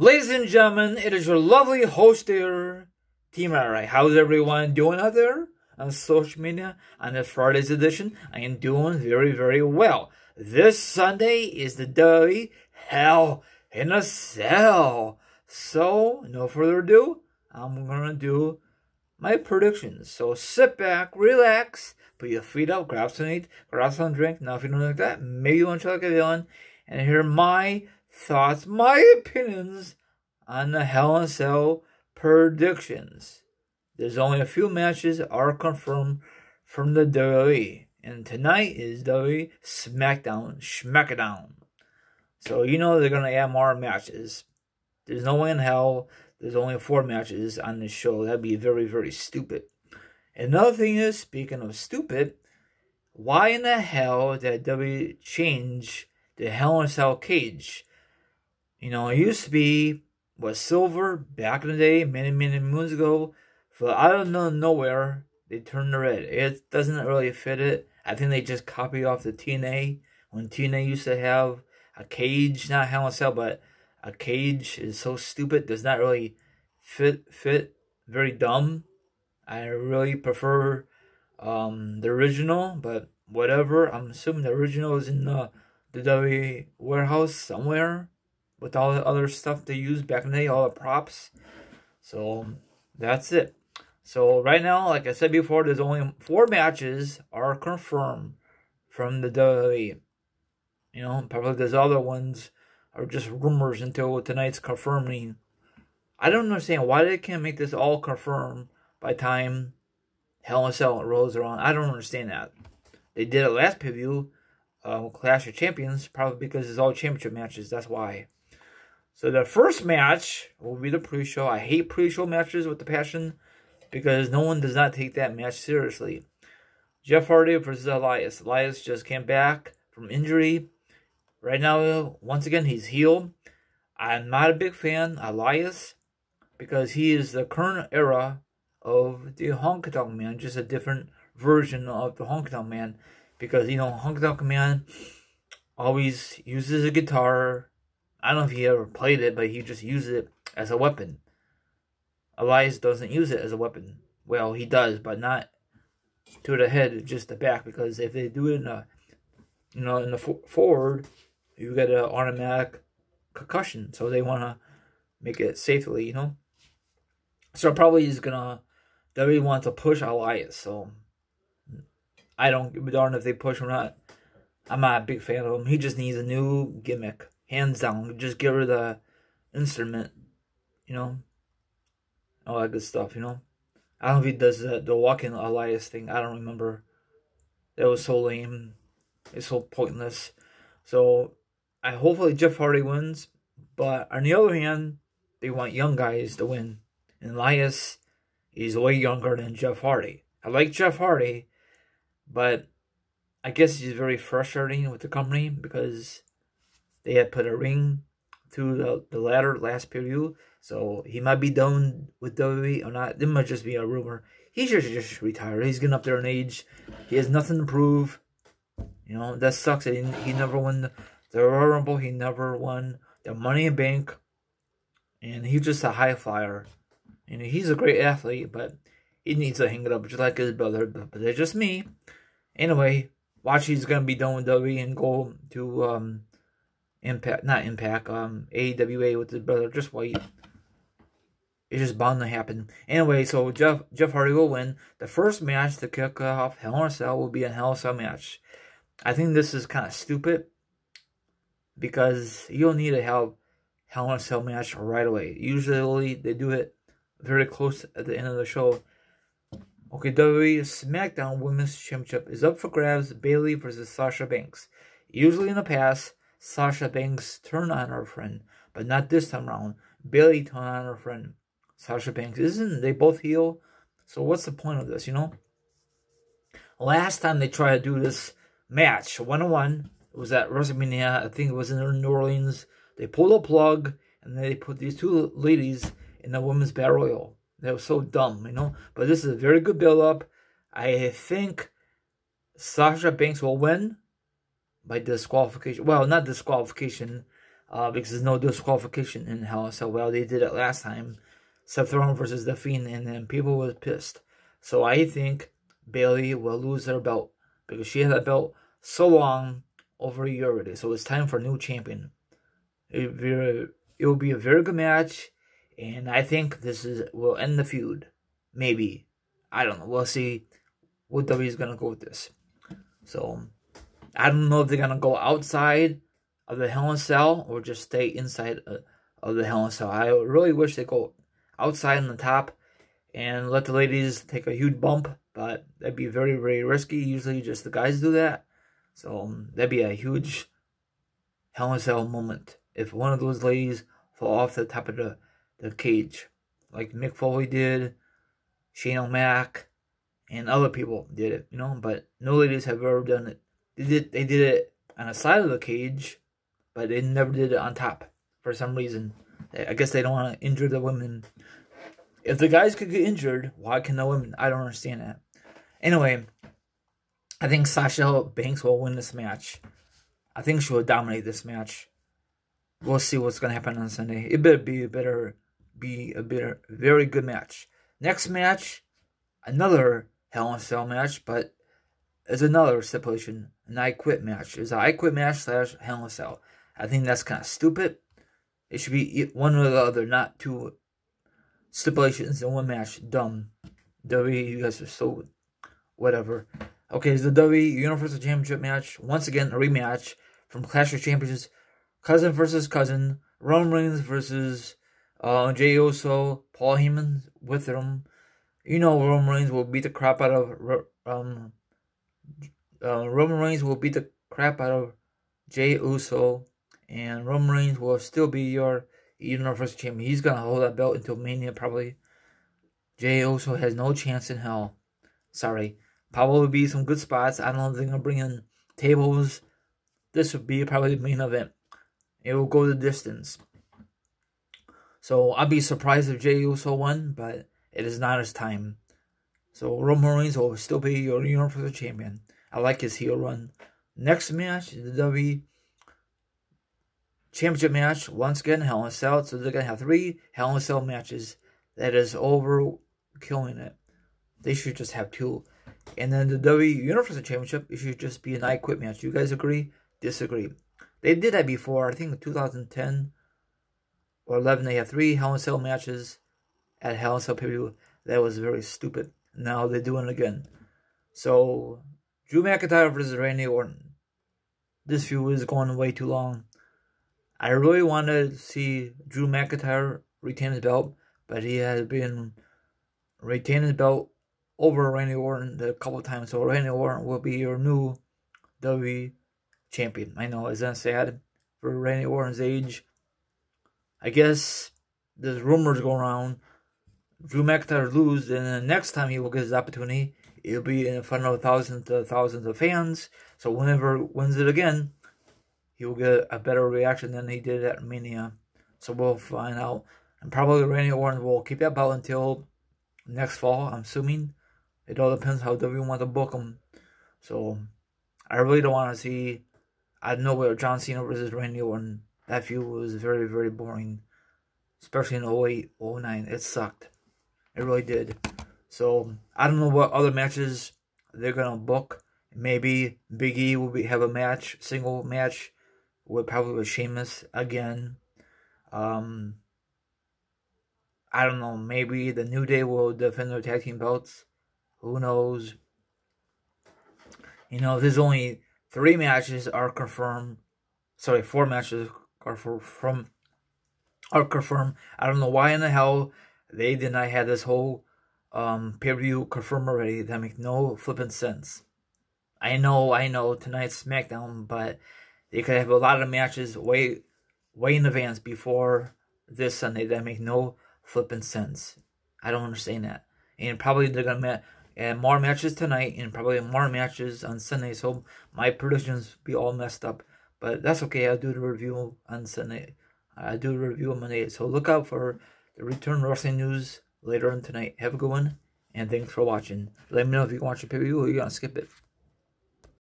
Ladies and gentlemen, it is your lovely host here, Team RyRy. How's everyone doing out there on social media on this Friday's edition? I am doing very, very well. This Sunday is the day Hell in a Cell. So, no further ado, I'm going to do my predictions. So sit back, relax, put your feet up, grab some eat, grab some drink. Don't like that, maybe you want to check it on and hear my thoughts, my opinions on the Hell in Cell predictions. There's only a few matches are confirmed from the WWE. And tonight is WWE SmackDown, SmackDown. So you know they're gonna add more matches. There's no way in hell there's only four matches on this show. That'd be very, very stupid. Another thing is, speaking of stupid, why in the hell did WWE change the Hell in a Cell cage? You know, it used to be was silver back in the day, many, many moons ago. But I don't know nowhere, they turned red. It doesn't really fit it. I think they just copied off the TNA when TNA used to have a cage, not Hell in a Cell, but a cage is so stupid. Does not really fit. Fit very dumb. I really prefer um, the original, but whatever. I'm assuming the original is in the the warehouse somewhere with all the other stuff they used back in the day, all the props. So that's it. So right now, like I said before, there's only four matches are confirmed from the WWE. You know, probably there's other ones are just rumors until tonight's confirming. I don't understand why they can't make this all confirmed by time Hell in a Cell rolls around. I don't understand that. They did it last preview, uh, Clash of Champions, probably because it's all championship matches. That's why. So the first match will be the pre-show. I hate pre-show matches with the passion because no one does not take that match seriously. Jeff Hardy versus Elias. Elias just came back from injury. Right now, once again, he's healed. I'm not a big fan of Elias because he is the current era of the Honky Tonk Man, just a different version of the Honky Tonk Man. Because, you know, Honky Tonk Man always uses a guitar I don't know if he ever played it, but he just uses it as a weapon. Elias doesn't use it as a weapon. Well, he does, but not to the head, just the back. Because if they do it in a, you know, in the forward, you get an automatic concussion. So they want to make it safely, you know. So probably he's gonna. WWE wants to push Elias. So I don't give a darn if they push or not. I'm not a big fan of him. He just needs a new gimmick hands down. Just give her the instrument, you know, all that good stuff, you know. I don't know if he does the, the walking Elias thing. I don't remember. That was so lame. It's so pointless. So, I hopefully Jeff Hardy wins. But on the other hand, they want young guys to win. And Elias is way younger than Jeff Hardy. I like Jeff Hardy, but I guess he's very frustrating with the company because they had put a ring through the, the ladder last preview, so he might be done with WWE or not. It might just be a rumor. He should just retire. He's getting up there in age. He has nothing to prove. You know, that sucks. He, he never won the, the Royal Rumble. He never won the Money in Bank. And he's just a high flyer. You know, he's a great athlete, but he needs to hang it up just like his brother. But, but it's just me. Anyway, watch he's going to be done with WWE and go to um, Impact, not Impact, um, AEW with his brother, just white. It's just bound to happen. Anyway, so Jeff Jeff Hardy will win. The first match to kick off Hell in a Cell will be a Hell in a Cell match. I think this is kind of stupid because you'll need to have Hell in a Cell match right away. Usually they do it very close at the end of the show. Okay, WWE SmackDown Women's Championship is up for grabs. Bayley versus Sasha Banks. Usually in the past, Sasha Banks turned on her friend, but not this time around. Bayley turned on her friend. Sasha Banks isn't they both heal. So what's the point of this, you know? Last time they tried to do this match, one on one, it was at WrestleMania. I think it was in New Orleans. They pulled a plug and they put these two ladies in the women's battle royal. That was so dumb, you know. But this is a very good build up. I think Sasha Banks will win by disqualification. Well, not disqualification. uh, because there's no disqualification in Hell Cell. Well, they did it last time, Seth Rollins versus The Fiend, and then people were pissed. So I think Bayley will lose her belt because she had that belt so long, over a year already. So it's time for a new champion. It, will be a very good match, and I think this is will end the feud. Maybe. I don't know. We'll see what W is gonna go with this. So I don't know if they're gonna go outside of the Hell in Cell or just stay inside of the Hell in Cell. I really wish they go outside on the top and let the ladies take a huge bump, but that'd be very very risky. Usually just the guys do that. So um, that'd be a huge Hell in Cell moment if one of those ladies fall off the top of the, the cage, like Mick Foley did, Shane O'Mac, and other people did it, you know. But no ladies have ever done it. They did they did it on the side of the cage, but they never did it on top for some reason. I guess they don't want to injure the women. If the guys could get injured, why can the women? I don't understand that. Anyway, I think Sasha Banks will win this match. I think she will dominate this match. We'll see what's gonna happen on Sunday. It better be a better be a better very good match. Next match, another Hell in a Cell match, but it's another stipulation, an I Quit match. It's an I Quit match slash Hell in a Cell. I think that's kind of stupid. It should be one or the other, not two stipulations in one match. Dumb. WWE, you guys are so whatever. Okay, it's the WWE Universal Championship match. Once again, a rematch from Clash of Champions. Cousin versus Cousin. Roman Reigns versus uh, Jey Uso. Paul Heyman with them. You know Roman Reigns will beat the crap out of um. Uh, Roman Reigns will beat the crap out of Jey Uso, and Roman Reigns will still be your Universal Champion. He's gonna hold that belt until Mania probably. Jey Uso has no chance in hell. Sorry. Probably be some good spots. I don't if they're gonna bring in tables. This would be probably the main event. It will go the distance. So I'd be surprised if Jey Uso won, but it is not his time. So Roman Reigns will still be your Universal Champion. I like his heel run. Next match, the W Championship match. Once again, Hell in a Cell. So they're gonna have three Hell in a Cell matches. That is over killing it. They should just have two. And then the W Universal Championship, it should just be an I Quit match. You guys agree? Disagree? They did that before. I think in 2010 or 11, they had three Hell in Cell matches at Hell in Cell pay That was very stupid. Now they're doing it again. So, Drew McIntyre versus Randy Orton. This feud is going way too long. I really want to see Drew McIntyre retain his belt, but he has been retaining his belt over Randy Orton a couple times. So Randy Orton will be your new WWE champion. I know, is that sad for Randy Orton's age? I guess there's rumors going around. Drew McIntyre lose, and the next time he will get his opportunity, it'll be in front of thousands to thousands of fans. So whenever wins it again, he will get a better reaction than he did at Mania. So we'll find out. And probably Randy Orton will keep that belt until next fall, I'm assuming. It all depends how WWE want to book them. So, I really don't want to see out of nowhere John Cena versus Randy Orton. That feud was very, very boring. Especially in 08, 09. It sucked. It really did. So, I don't know what other matches they're to book. Maybe Big E will be, have a match, single match, with probably with Sheamus again. Um, I don't know. Maybe the New Day will defend their tag team belts. Who knows? You know, there's only three matches are confirmed. Sorry, four matches are for, from are confirmed. I don't know why in the hell they did not have this whole um, pay per view confirmed already. That makes no flipping sense. I know, I know tonight's SmackDown, but they could have a lot of matches way, way in advance before this Sunday. That make no flipping sense. I don't understand that. And probably they're gonna and more matches tonight and probably more matches on Sunday. So my predictions be all messed up. But that's okay. I'll do the review on Sunday. I do the review on Monday. So look out for the return wrestling news later on tonight. Have a good one. And thanks for watching. Let me know if you can watch the pay-per-view or you're going to skip it.